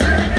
Yeah.